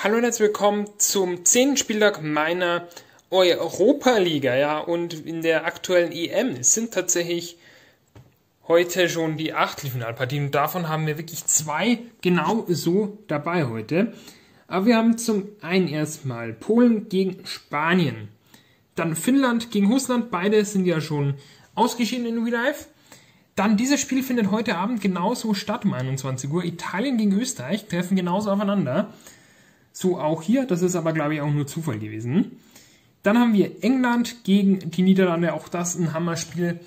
Hallo und herzlich willkommen zum zehnten Spieltag meiner Europa-Liga, ja, und in der aktuellen EM sind tatsächlich heute schon die Achtelfinalpartien und davon haben wir wirklich zwei genau so dabei heute. Aber wir haben zum einen erstmal Polen gegen Spanien, dann Finnland gegen Russland, beide sind ja schon ausgeschieden in Real Life. Dann dieses Spiel findet heute Abend genauso statt um 21 Uhr. Italien gegen Österreich treffen genauso aufeinander. So auch hier, das ist aber glaube ich auch nur Zufall gewesen. Dann haben wir England gegen die Niederlande, auch das ein Hammerspiel.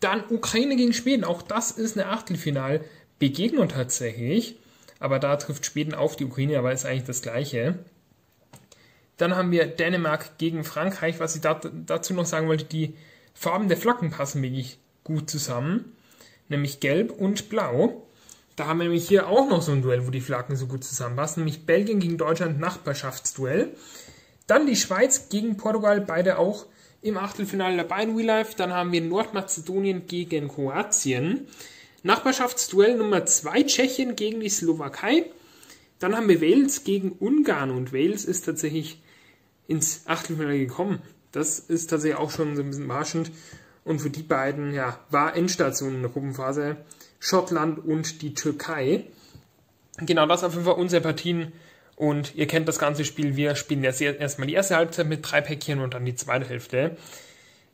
Dann Ukraine gegen Schweden, auch das ist eine Achtelfinalbegegnung tatsächlich. Aber da trifft Schweden auf die Ukraine, aber ist eigentlich das gleiche. Dann haben wir Dänemark gegen Frankreich. Was ich dazu noch sagen wollte, die Farben der Flaggen passen wirklich gut zusammen. Nämlich gelb und blau. Da haben wir nämlich hier auch noch so ein Duell, wo die Flaggen so gut zusammenpassen, nämlich Belgien gegen Deutschland Nachbarschaftsduell. Dann die Schweiz gegen Portugal, beide auch im Achtelfinale dabei in Real Life. Dann haben wir Nordmazedonien gegen Kroatien. Nachbarschaftsduell Nummer 2 Tschechien gegen die Slowakei. Dann haben wir Wales gegen Ungarn und Wales ist tatsächlich ins Achtelfinale gekommen. Das ist tatsächlich auch schon so ein bisschen überraschend. Und für die beiden ja, war Endstation in der Gruppenphase. Schottland und die Türkei. Genau das auf jeden Fall unsere Partien. Und ihr kennt das ganze Spiel. Wir spielen jetzt erstmal die erste Halbzeit mit drei Päckchen und dann die zweite Hälfte.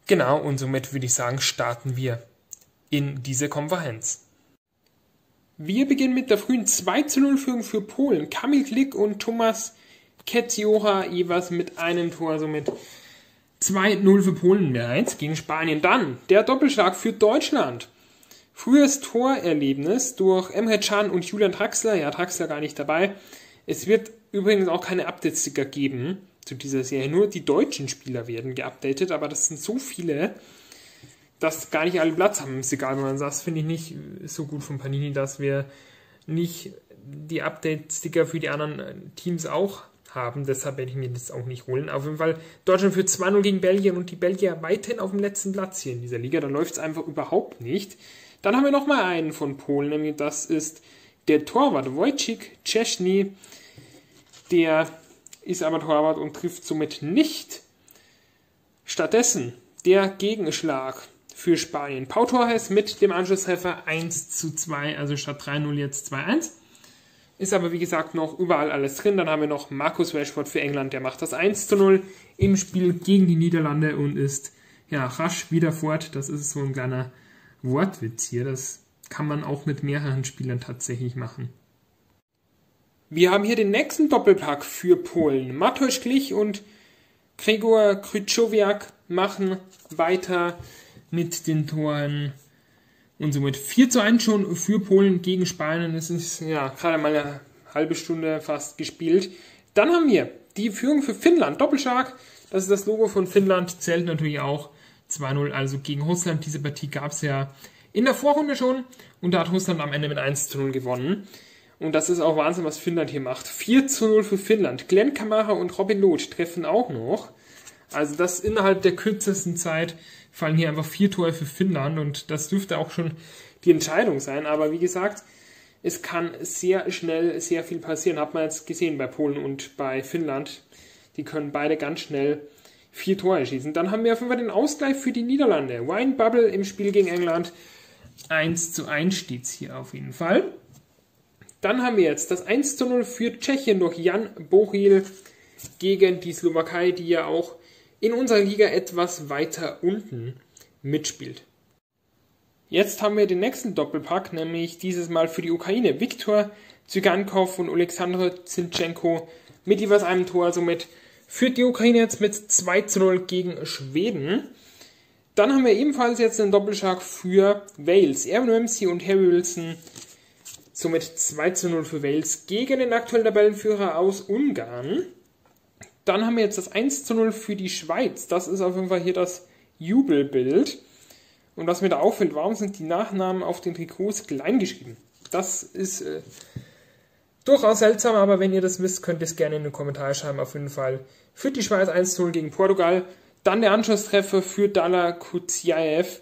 Genau, und somit würde ich sagen, starten wir in diese Konferenz. Wir beginnen mit der frühen 2 zu 0 Führung für Polen. Kamil Klik und Thomas Ketziora jeweils mit einem Tor, somit 2-0 für Polen bereits gegen Spanien. Dann der Doppelschlag für Deutschland. Frühes Torerlebnis durch Emre Can und Julian Draxler. Ja, Draxler gar nicht dabei. Es wird übrigens auch keine Update-Sticker geben zu dieser Serie. Nur die deutschen Spieler werden geupdatet, aber das sind so viele, dass gar nicht alle Platz haben im Sticker. Wenn man das finde ich nicht so gut von Panini, dass wir nicht die Update-Sticker für die anderen Teams auch haben. Deshalb werde ich mir das auch nicht holen. Auf jeden Fall Deutschland für 2-0 gegen Belgien und die Belgier weiterhin auf dem letzten Platz hier in dieser Liga. Da läuft es einfach überhaupt nicht. Dann haben wir nochmal einen von Polen, nämlich das ist der Torwart Wojciech Czesny. Der ist aber Torwart und trifft somit nicht. Stattdessen der Gegenschlag für Spanien. Pau Torres mit dem Anschlusstreffer 1 zu 2, also statt 3-0 jetzt 2-1. Ist aber wie gesagt noch überall alles drin. Dann haben wir noch Markus Rashford für England, der macht das 1 zu 0 im Spiel gegen die Niederlande und ist ja rasch wieder fort. Das ist so ein kleiner Wortwitz hier. Das kann man auch mit mehreren Spielern tatsächlich machen. Wir haben hier den nächsten Doppelpack für Polen. Mateusz Glich und Gregor Krychowiak machen weiter mit den Toren. Und somit 4 zu 1 schon für Polen gegen Spanien. Das ist ja gerade mal eine halbe Stunde fast gespielt. Dann haben wir die Führung für Finnland. Doppelschlag. Das ist das Logo von Finnland. Zählt natürlich auch 2-0, also gegen Russland. Diese Partie gab es ja in der Vorrunde schon und da hat Russland am Ende mit 1-0 gewonnen. Und das ist auch Wahnsinn, was Finnland hier macht. 4 0 für Finnland. Glenn Kamara und Robin Loth treffen auch noch. Also das innerhalb der kürzesten Zeit fallen hier einfach vier Tore für Finnland und das dürfte auch schon die Entscheidung sein. Aber wie gesagt, es kann sehr schnell sehr viel passieren. Hat man jetzt gesehen bei Polen und bei Finnland. Die können beide ganz schnell vier Tore schießen. Dann haben wir auf jeden Fall den Ausgleich für die Niederlande. Wine Bubble im Spiel gegen England. 1 zu 1 steht es hier auf jeden Fall. Dann haben wir jetzt das 1 zu 0 für Tschechien durch Jan Bochil gegen die Slowakei, die ja auch in unserer Liga etwas weiter unten mitspielt. Jetzt haben wir den nächsten Doppelpack, nämlich dieses Mal für die Ukraine. Viktor Zygankov und Alexander Zinchenko mit jeweils einem Tor, somit führt die Ukraine jetzt mit 2 zu 0 gegen Schweden. Dann haben wir ebenfalls jetzt einen Doppelschlag für Wales. Aaron Ramsey und Harry Wilson somit 2 zu 0 für Wales gegen den aktuellen Tabellenführer aus Ungarn. Dann haben wir jetzt das 1 zu 0 für die Schweiz. Das ist auf jeden Fall hier das Jubelbild. Und was mir da auffällt, warum sind die Nachnamen auf den Trikots klein geschrieben? Das ist äh, Durchaus seltsam, aber wenn ihr das wisst, könnt ihr es gerne in den Kommentaren schreiben. Auf jeden Fall führt die Schweiz 1-0 gegen Portugal. Dann der Anschlusstreffer für Dala Kutsiaev.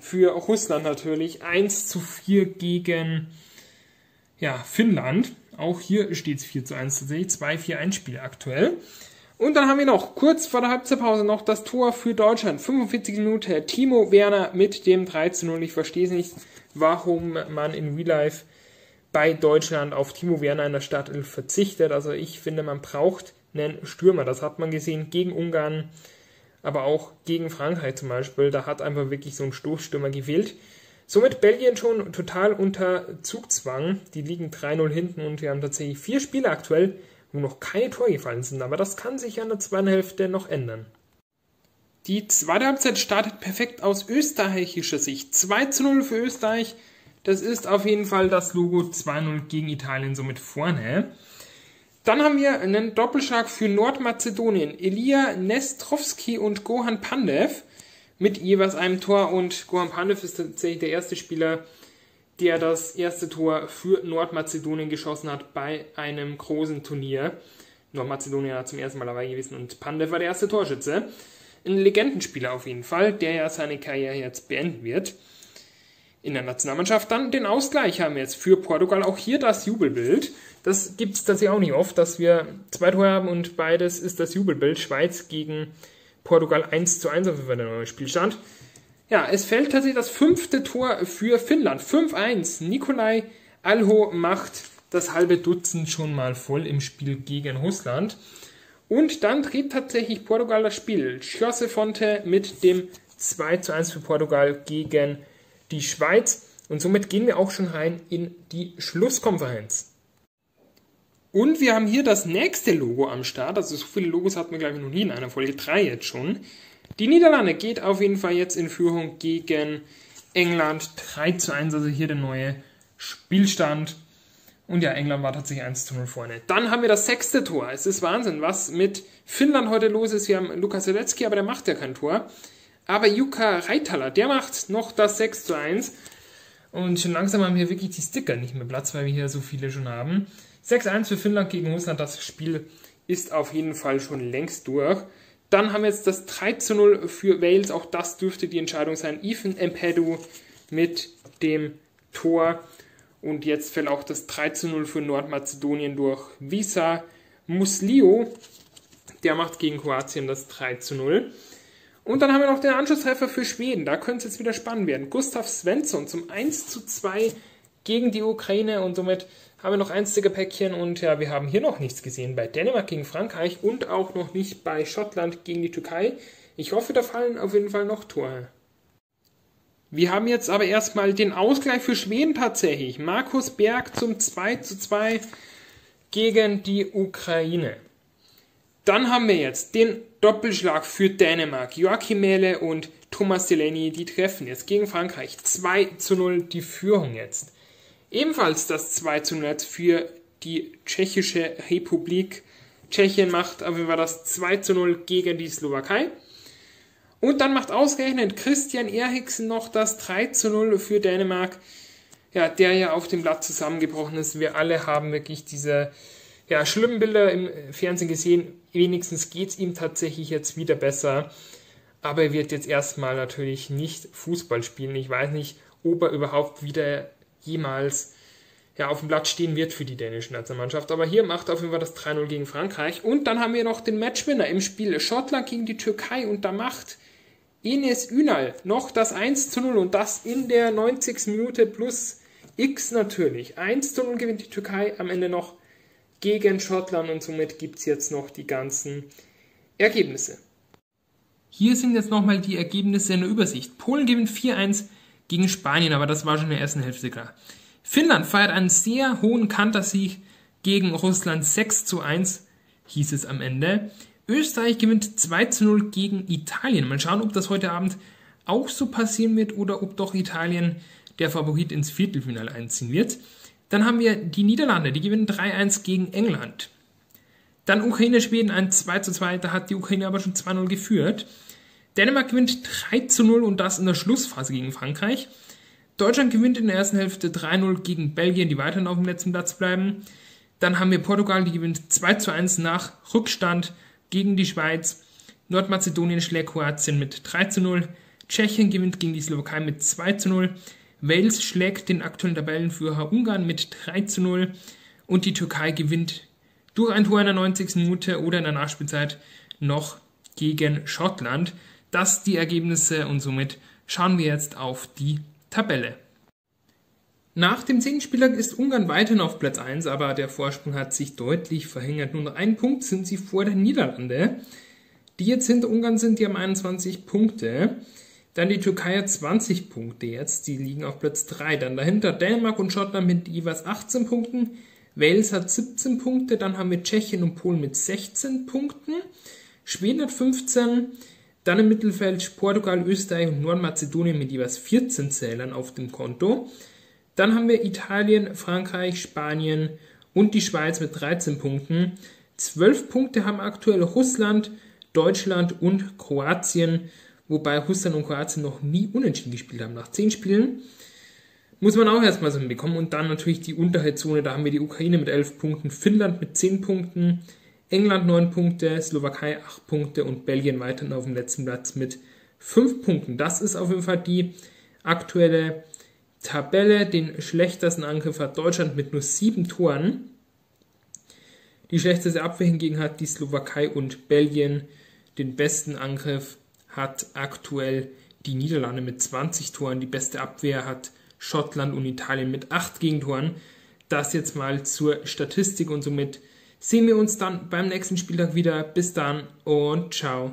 Für Russland natürlich. 1 zu 4 gegen ja, Finnland. Auch hier steht es 4 zu 1 tatsächlich. 2-4-1 Spiele aktuell. Und dann haben wir noch kurz vor der Halbzeitpause noch das Tor für Deutschland. 45 Minuten. Timo Werner mit dem 3 zu 0. Ich verstehe es nicht, warum man in Real Life bei Deutschland auf Timo Werner in der Stadt verzichtet. Also ich finde, man braucht einen Stürmer. Das hat man gesehen gegen Ungarn, aber auch gegen Frankreich zum Beispiel. Da hat einfach wirklich so ein Stoßstürmer gewählt. Somit Belgien schon total unter Zugzwang. Die liegen 3-0 hinten und wir haben tatsächlich vier Spiele aktuell, wo noch keine Tore gefallen sind. Aber das kann sich an der zweiten Hälfte noch ändern. Die zweite Halbzeit startet perfekt aus österreichischer Sicht. 2 zu 0 für Österreich. Das ist auf jeden Fall das Logo 2-0 gegen Italien somit vorne. Dann haben wir einen Doppelschlag für Nordmazedonien. Elia Nestrovski und Gohan Pandev mit jeweils einem Tor. Und Gohan Pandev ist tatsächlich der erste Spieler, der das erste Tor für Nordmazedonien geschossen hat bei einem großen Turnier. Nordmazedonien hat zum ersten Mal dabei gewesen und Pandev war der erste Torschütze. Ein Legendenspieler auf jeden Fall, der ja seine Karriere jetzt beenden wird in der Nationalmannschaft. Dann den Ausgleich haben wir jetzt für Portugal. Auch hier das Jubelbild. Das gibt es tatsächlich auch nicht oft, dass wir zwei Tore haben und beides ist das Jubelbild. Schweiz gegen Portugal 1 zu 1 auf der neue Spielstand. Ja, es fällt tatsächlich das fünfte Tor für Finnland. 5-1. Nikolai Alho macht das halbe Dutzend schon mal voll im Spiel gegen Russland. Und dann dreht tatsächlich Portugal das Spiel. Jose Fonte mit dem 2 zu 1 für Portugal gegen die Schweiz. Und somit gehen wir auch schon rein in die Schlusskonferenz. Und wir haben hier das nächste Logo am Start. Also so viele Logos hatten wir, glaube ich, noch nie in einer Folge 3 jetzt schon. Die Niederlande geht auf jeden Fall jetzt in Führung gegen England 3 zu 1. Also hier der neue Spielstand. Und ja, England war tatsächlich 1 zu 0 vorne. Dann haben wir das sechste Tor. Es ist Wahnsinn, was mit Finnland heute los ist. Wir haben Lukas Selecki, aber der macht ja kein Tor. Aber Yuka Reitala, der macht noch das 6 zu 1. Und schon langsam haben hier wirklich die Sticker nicht mehr Platz, weil wir hier so viele schon haben. 6-1 für Finnland gegen Russland. Das Spiel ist auf jeden Fall schon längst durch. Dann haben wir jetzt das 3 zu 0 für Wales. Auch das dürfte die Entscheidung sein. Ethan Empedu mit dem Tor. Und jetzt fällt auch das 3 zu 0 für Nordmazedonien durch Visa Muslio. Der macht gegen Kroatien das 3 zu 0. Und dann haben wir noch den Anschlusstreffer für Schweden. Da könnte es jetzt wieder spannend werden. Gustav Svensson zum 1 zu 2 gegen die Ukraine und somit haben wir noch ein Stickerpäckchen und ja, wir haben hier noch nichts gesehen bei Dänemark gegen Frankreich und auch noch nicht bei Schottland gegen die Türkei. Ich hoffe, da fallen auf jeden Fall noch Tore. Wir haben jetzt aber erstmal den Ausgleich für Schweden tatsächlich. Markus Berg zum 2 zu 2 gegen die Ukraine. Dann haben wir jetzt den Doppelschlag für Dänemark. Joachim Mele und Thomas Delaney, die treffen jetzt gegen Frankreich. 2 zu 0 die Führung jetzt. Ebenfalls das 2 zu 0 jetzt für die Tschechische Republik. Tschechien macht auf jeden Fall das 2 zu 0 gegen die Slowakei. Und dann macht ausgerechnet Christian Eriksen noch das 3 zu 0 für Dänemark. Ja, der ja auf dem Blatt zusammengebrochen ist. Wir alle haben wirklich diese ja, schlimmen Bilder im Fernsehen gesehen. Wenigstens geht es ihm tatsächlich jetzt wieder besser. Aber er wird jetzt erstmal natürlich nicht Fußball spielen. Ich weiß nicht, ob er überhaupt wieder jemals ja, auf dem Blatt stehen wird für die dänische Nationalmannschaft. Aber hier macht auf jeden Fall das 3-0 gegen Frankreich. Und dann haben wir noch den Matchwinner im Spiel Schottland gegen die Türkei. Und da macht Enes Ünal noch das 1 0 und das in der 90. Minute plus X natürlich. 1 0 gewinnt die Türkei am Ende noch gegen Schottland und somit gibt es jetzt noch die ganzen Ergebnisse. Hier sind jetzt nochmal die Ergebnisse in der Übersicht. Polen gewinnt 4-1 gegen Spanien, aber das war schon in der ersten Hälfte klar. Finnland feiert einen sehr hohen Kantersieg gegen Russland 6 zu 1, hieß es am Ende. Österreich gewinnt 2 zu 0 gegen Italien. Mal schauen, ob das heute Abend auch so passieren wird oder ob doch Italien der Favorit ins Viertelfinale einziehen wird. Dann haben wir die Niederlande, die gewinnen 3-1 gegen England. Dann Ukraine, Schweden ein 2 2, da hat die Ukraine aber schon 2-0 geführt. Dänemark gewinnt 3 0 und das in der Schlussphase gegen Frankreich. Deutschland gewinnt in der ersten Hälfte 3-0 gegen Belgien, die weiterhin auf dem letzten Platz bleiben. Dann haben wir Portugal, die gewinnt 2 1 nach Rückstand gegen die Schweiz. Nordmazedonien schlägt Kroatien mit 3 0. Tschechien gewinnt gegen die Slowakei mit 2 0. Wales schlägt den aktuellen Tabellenführer Ungarn mit 3 zu 0 und die Türkei gewinnt durch ein Tor in der 90. Minute oder in der Nachspielzeit noch gegen Schottland. Das die Ergebnisse und somit schauen wir jetzt auf die Tabelle. Nach dem 10. Spieltag ist Ungarn weiterhin auf Platz 1, aber der Vorsprung hat sich deutlich verhängert. Nur noch einen Punkt sind sie vor der Niederlande. Die jetzt hinter Ungarn sind, die haben 21 Punkte. Dann die Türkei hat 20 Punkte jetzt, die liegen auf Platz 3. Dann dahinter Dänemark und Schottland mit jeweils 18 Punkten. Wales hat 17 Punkte, dann haben wir Tschechien und Polen mit 16 Punkten. Schweden hat 15, dann im Mittelfeld Portugal, Österreich und Nordmazedonien mit jeweils 14 Zählern auf dem Konto. Dann haben wir Italien, Frankreich, Spanien und die Schweiz mit 13 Punkten. 12 Punkte haben aktuell Russland, Deutschland und Kroatien, wobei Russland und Kroatien noch nie unentschieden gespielt haben nach 10 Spielen. Muss man auch erstmal so hinbekommen. Und dann natürlich die Unterhaltszone, da haben wir die Ukraine mit 11 Punkten, Finnland mit 10 Punkten, England 9 Punkte, Slowakei 8 Punkte und Belgien weiterhin auf dem letzten Platz mit 5 Punkten. Das ist auf jeden Fall die aktuelle Tabelle. Den schlechtesten Angriff hat Deutschland mit nur sieben Toren. Die schlechteste Abwehr hingegen hat die Slowakei und Belgien. Den besten Angriff hat aktuell die Niederlande mit 20 Toren. Die beste Abwehr hat Schottland und Italien mit 8 Gegentoren. Das jetzt mal zur Statistik und somit sehen wir uns dann beim nächsten Spieltag wieder. Bis dann und ciao.